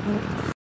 Mm-hmm.